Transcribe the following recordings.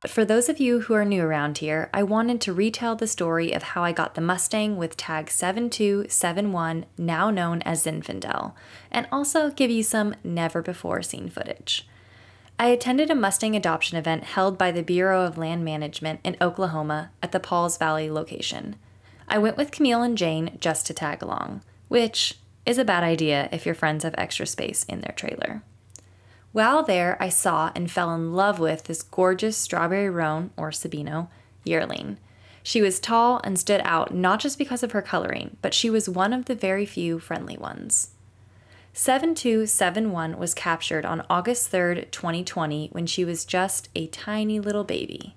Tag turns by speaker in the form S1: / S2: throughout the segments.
S1: But for those of you who are new around here, I wanted to retell the story of how I got the Mustang with tag 7271, now known as Zinfandel, and also give you some never before seen footage. I attended a Mustang adoption event held by the Bureau of Land Management in Oklahoma at the Pauls Valley location. I went with Camille and Jane just to tag along, which is a bad idea if your friends have extra space in their trailer. While there, I saw and fell in love with this gorgeous strawberry roan, or Sabino, yearling. She was tall and stood out not just because of her coloring, but she was one of the very few friendly ones. 7271 was captured on August 3, 2020, when she was just a tiny little baby.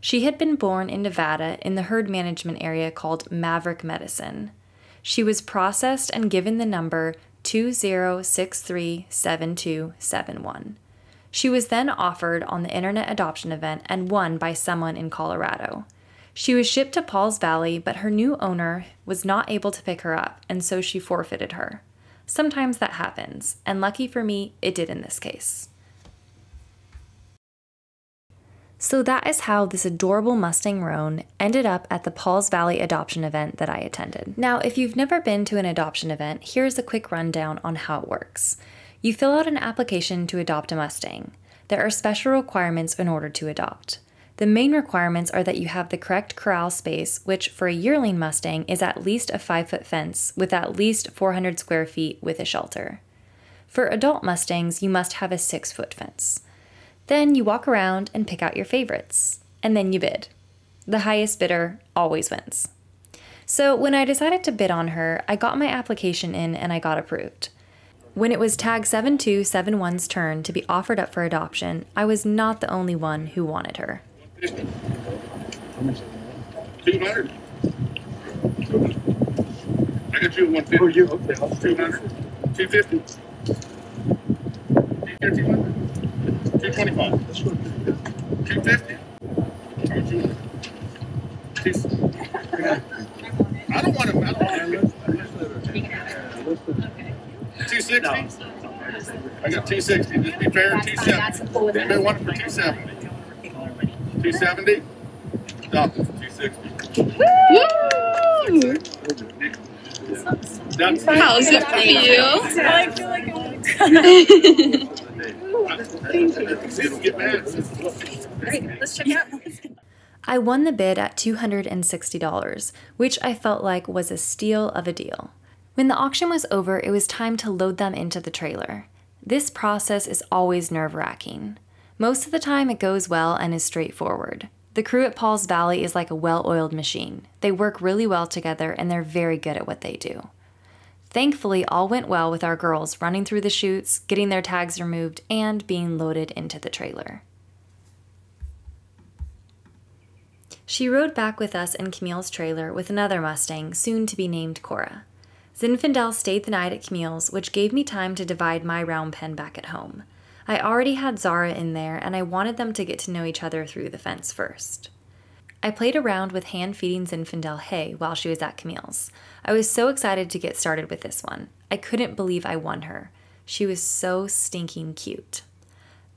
S1: She had been born in Nevada in the herd management area called Maverick Medicine. She was processed and given the number 20637271. She was then offered on the internet adoption event and won by someone in Colorado. She was shipped to Pauls Valley, but her new owner was not able to pick her up, and so she forfeited her. Sometimes that happens, and lucky for me, it did in this case. So that is how this adorable Mustang Roan ended up at the Pauls Valley adoption event that I attended. Now, if you've never been to an adoption event, here's a quick rundown on how it works. You fill out an application to adopt a Mustang. There are special requirements in order to adopt. The main requirements are that you have the correct corral space, which for a yearling Mustang is at least a 5 foot fence with at least 400 square feet with a shelter. For adult Mustangs, you must have a 6 foot fence. Then you walk around and pick out your favorites, and then you bid. The highest bidder always wins. So when I decided to bid on her, I got my application in and I got approved. When it was tag 7271's turn to be offered up for adoption, I was not the only one who wanted her.
S2: 200. I got you at 150.
S3: Oh, you, okay,
S2: 200. 250. 250. 225.
S3: That's what,
S2: 250. How much you I don't want to, I don't want to. 260? I got 260. Just be fair, 270. Anybody want it for 270? 270? Adopt it for 260. That's
S4: How's it feel?
S2: It'll
S1: I won the bid at $260, which I felt like was a steal of a deal. When the auction was over, it was time to load them into the trailer. This process is always nerve wracking. Most of the time, it goes well and is straightforward. The crew at Pauls Valley is like a well oiled machine. They work really well together and they're very good at what they do. Thankfully, all went well with our girls running through the chutes, getting their tags removed, and being loaded into the trailer. She rode back with us in Camille's trailer with another Mustang, soon to be named Cora. Zinfandel stayed the night at Camille's, which gave me time to divide my round pen back at home. I already had Zara in there, and I wanted them to get to know each other through the fence first. I played around with hand feeding Zinfandel hay while she was at Camille's. I was so excited to get started with this one. I couldn't believe I won her. She was so stinking cute.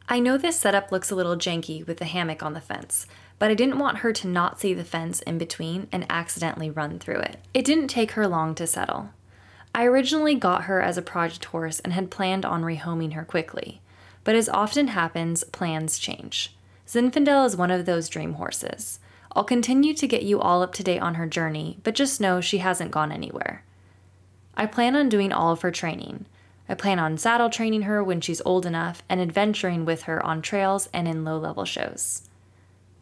S1: I know this setup looks a little janky with the hammock on the fence, but I didn't want her to not see the fence in between and accidentally run through it. It didn't take her long to settle. I originally got her as a project horse and had planned on rehoming her quickly, but as often happens, plans change. Zinfandel is one of those dream horses. I'll continue to get you all up to date on her journey, but just know she hasn't gone anywhere. I plan on doing all of her training. I plan on saddle training her when she's old enough and adventuring with her on trails and in low level shows.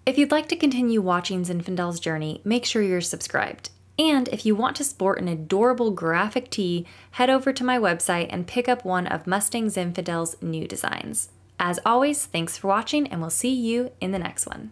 S1: If you'd like to continue watching Zinfandel's journey, make sure you're subscribed. And if you want to sport an adorable graphic tee, head over to my website and pick up one of Mustang Zinfandel's new designs. As always, thanks for watching, and we'll see you in the next one.